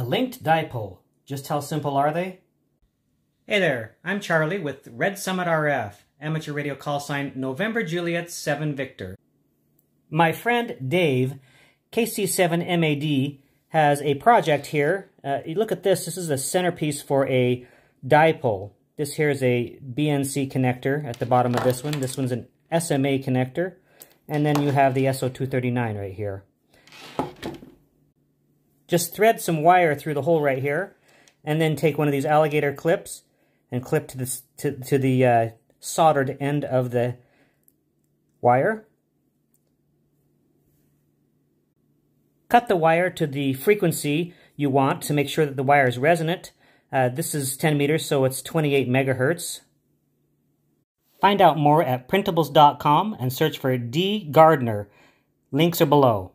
A linked dipole. Just how simple are they? Hey there, I'm Charlie with Red Summit RF, amateur radio call sign November Juliet 7 Victor. My friend Dave, KC7MAD, has a project here. Uh, you look at this, this is a centerpiece for a dipole. This here is a BNC connector at the bottom of this one. This one's an SMA connector. And then you have the SO239 right here. Just thread some wire through the hole right here, and then take one of these alligator clips and clip to the, to, to the uh, soldered end of the wire. Cut the wire to the frequency you want to make sure that the wire is resonant. Uh, this is 10 meters, so it's 28 megahertz. Find out more at printables.com and search for D. Gardner. Links are below.